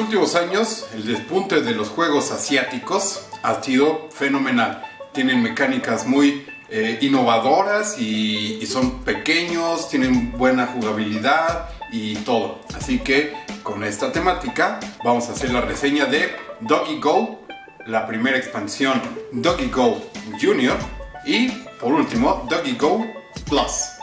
últimos años, el despunte de los juegos asiáticos ha sido fenomenal. Tienen mecánicas muy eh, innovadoras y, y son pequeños, tienen buena jugabilidad y todo. Así que con esta temática vamos a hacer la reseña de Doggy Go, la primera expansión Doggy Go Junior y por último Doggy Go Plus.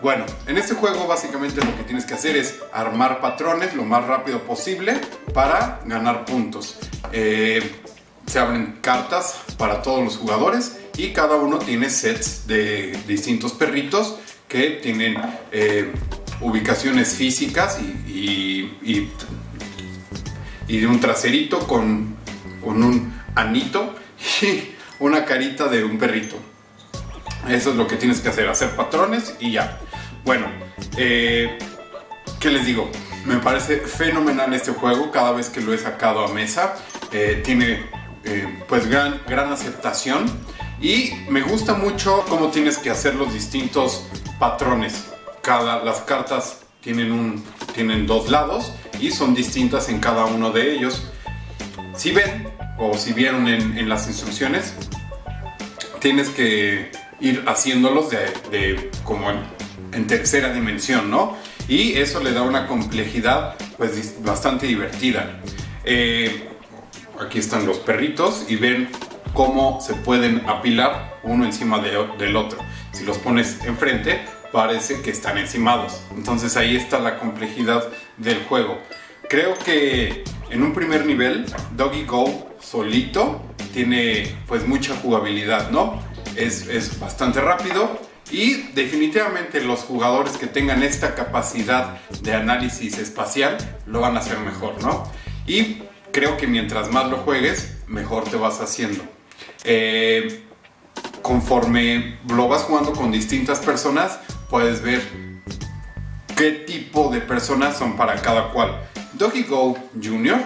Bueno, en este juego básicamente lo que tienes que hacer es armar patrones lo más rápido posible para ganar puntos. Eh, se abren cartas para todos los jugadores y cada uno tiene sets de distintos perritos que tienen eh, ubicaciones físicas y, y, y, un traserito con, con un anito y una carita de un perrito. Eso es lo que tienes que hacer, hacer patrones y ya. Bueno, eh, ¿qué les digo? Me parece fenomenal este juego cada vez que lo he sacado a mesa. Eh, tiene eh, pues gran, gran aceptación y me gusta mucho cómo tienes que hacer los distintos patrones. Cada, las cartas tienen, un, tienen dos lados y son distintas en cada uno de ellos. Si ven o si vieron en, las instrucciones, tienes que ir haciéndolos de, de como en, en tercera dimensión, ¿no? Y eso le da una complejidad pues bastante divertida. Eh, aquí están los perritos y ven cómo se pueden apilar uno encima del otro. Si los pones enfrente, parece que están encimados. Entonces ahí está la complejidad del juego. Creo que en un primer nivel, Doggy Go solito tiene pues mucha jugabilidad, ¿no? Es, es bastante rápido, y definitivamente los jugadores que tengan esta capacidad de análisis espacial lo van a hacer mejor, ¿no? Y creo que mientras más lo juegues, mejor te vas haciendo. Eh, conforme lo vas jugando con distintas personas, puedes ver qué tipo de personas son para cada cual. Doggy Go Junior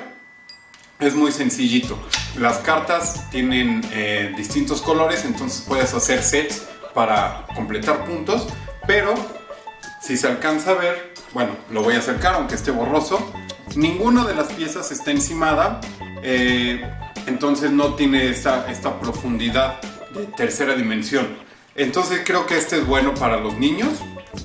es muy sencillito. Las cartas tienen eh, distintos colores, entonces puedes hacer sets para completar puntos, pero si se alcanza a ver, bueno, lo voy a acercar aunque esté borroso, ninguna de las piezas está encimada, eh, entonces no tiene esta, esta profundidad de tercera dimensión. Entonces creo que este es bueno para los niños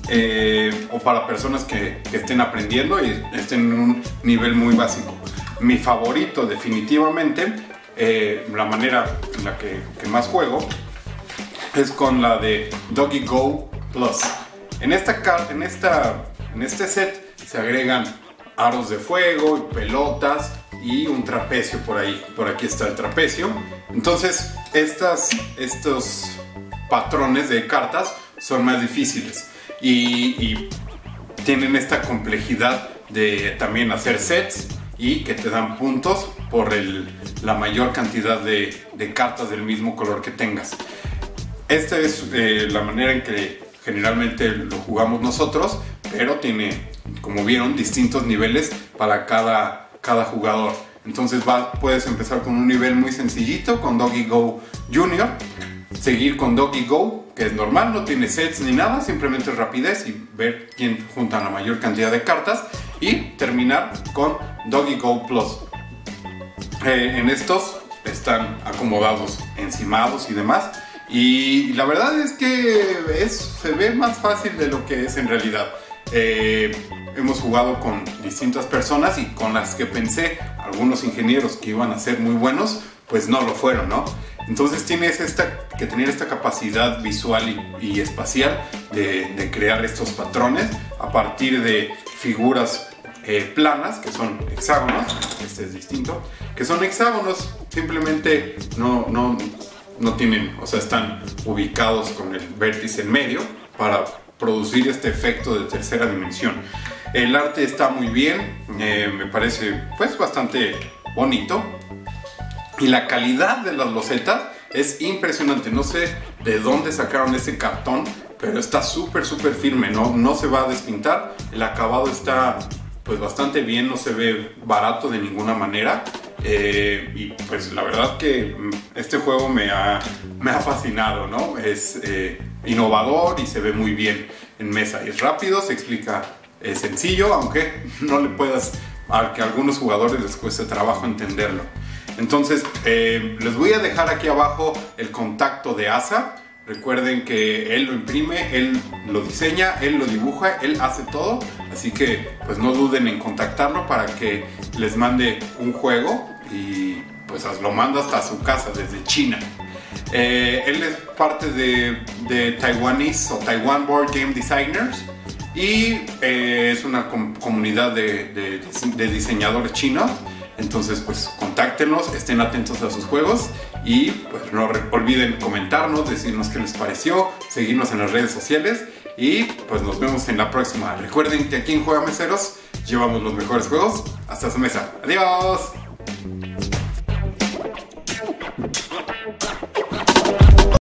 eh, o para personas que, estén aprendiendo y estén en un nivel muy básico. Mi favorito definitivamente, eh, la manera en la que, que más juego, es con la de Doggy Go Plus. En esta, en esta en este set se agregan aros de fuego, pelotas y un trapecio por ahí. Por aquí está el trapecio. Entonces, estas, estos patrones de cartas son más difíciles y, tienen esta complejidad de también hacer sets y que te dan puntos por la mayor cantidad de cartas del mismo color que tengas. Esta es eh, la manera en que generalmente lo jugamos nosotros, pero tiene, como vieron, distintos niveles para cada, cada jugador. Entonces puedes empezar con un nivel muy sencillito, con Doggy Go Junior, seguir con Doggy Go, que es normal, no tiene sets ni nada, simplemente rapidez y ver quién junta la mayor cantidad de cartas, y terminar con Doggy Go Plus. Eh, en estos están acomodados encimados y demás y la verdad es que se ve más fácil de lo que es en realidad. Eh, hemos jugado con distintas personas y con las que pensé, algunos ingenieros que iban a ser muy buenos, pues no lo fueron, ¿no? Entonces tienes esta, que tener esta capacidad visual y, espacial de, crear estos patrones a partir de figuras eh, planas, que son hexágonos, este es distinto, que son hexágonos, simplemente no, no, no tienen, o sea, están ubicados con el vértice en medio para producir este efecto de tercera dimensión. El arte está muy bien, eh, me parece pues bastante bonito y la calidad de las losetas es impresionante. No sé de dónde sacaron este cartón, pero está súper súper firme, ¿no? no se va a despintar. El acabado está pues bastante bien, no se ve barato de ninguna manera. Eh, y pues la verdad que este juego me ha, me ha fascinado, ¿no? Es eh, innovador y se ve muy bien en mesa. Es rápido, se explica es sencillo, aunque no le puedas al que a algunos jugadores les cueste trabajo entenderlo. Entonces, eh, les voy a dejar aquí abajo el contacto de ASA. Recuerden que él lo imprime, él lo diseña, él lo dibuja, él hace todo. Así que pues no duden en contactarlo para que les mande un juego y pues lo manda hasta su casa desde China. Eh, él es parte de, Taiwanese o Taiwan Board Game Designers y eh, es una comunidad de, diseñadores chinos. Entonces, pues contáctenos, estén atentos a sus juegos y pues no olviden comentarnos, decirnos qué les pareció, seguirnos en las redes sociales y pues nos vemos en la próxima. Recuerden que aquí en Juega Meseros llevamos los mejores juegos hasta su mesa. Adiós.